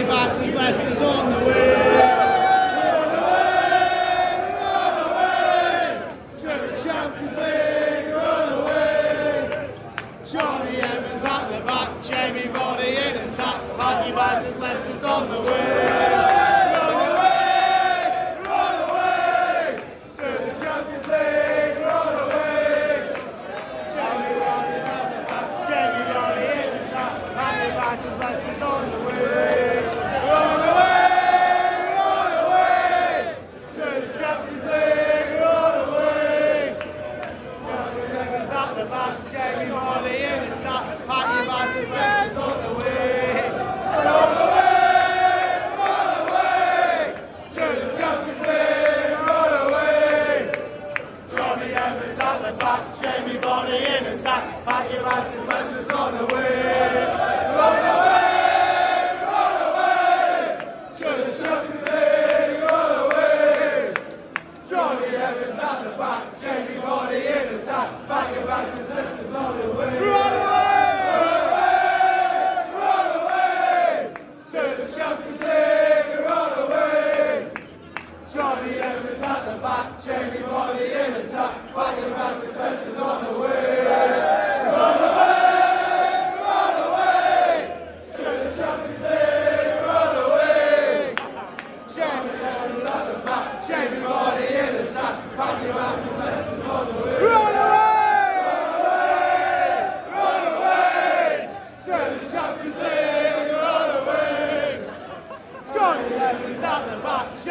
Johnny Barton Bless is on the way. Jonny Evans at the back, Jamie in on the way. Run away, run away, to the Champions League, run away. Jonny at the back, Jamie in on the way. top the bus, Jamie Molly in the top, Patty Bus, West is on the way. On the way, on to the Champions League, on the way. At the back, Jamie Bonnie in attack, Patty Rice is West on the way. Back, box, body in the top. Back and back, let us know the way. Run away! Run away! To the Champions League, run away! Jonny Evans at the back, Jamie body in the top. Back and back. and run away. Shorty, let me the box,